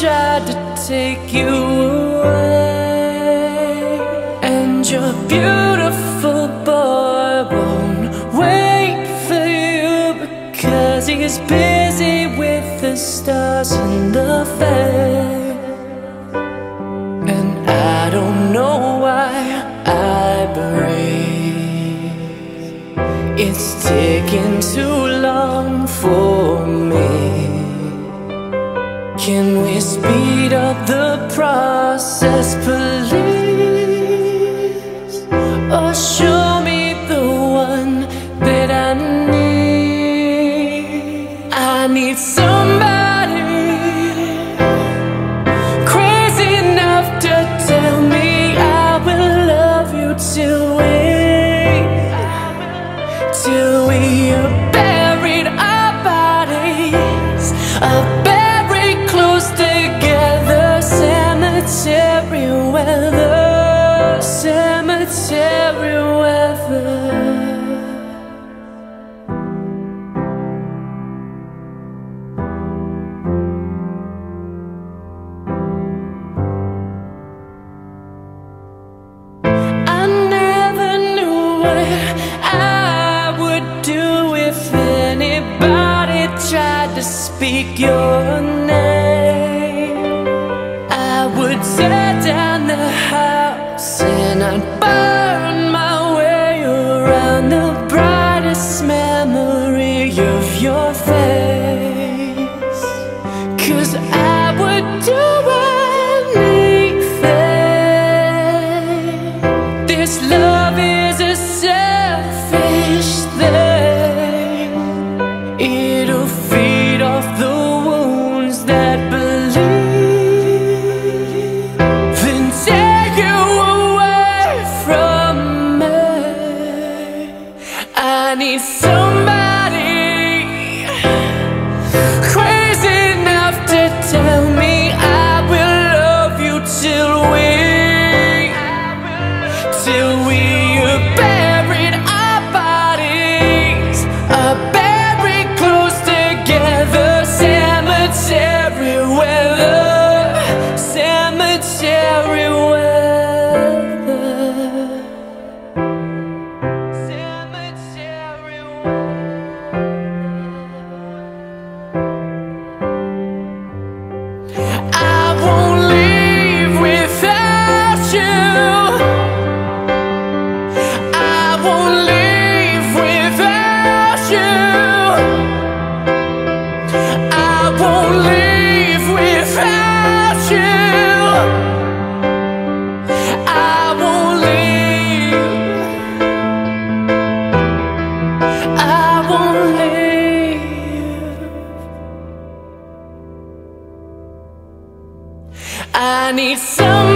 tried to take you away. And your beautiful boy won't wait for you because he's busy with the stars and the fair. And I don't know why I breathe. It's taking too long for. Can we speed up the process, please? Or show me the one that I need? I need somebody crazy enough to tell me I will love you till we, till weather, cemetery weather. I never knew what I would do if anybody tried to speak your name. I would do I need somebody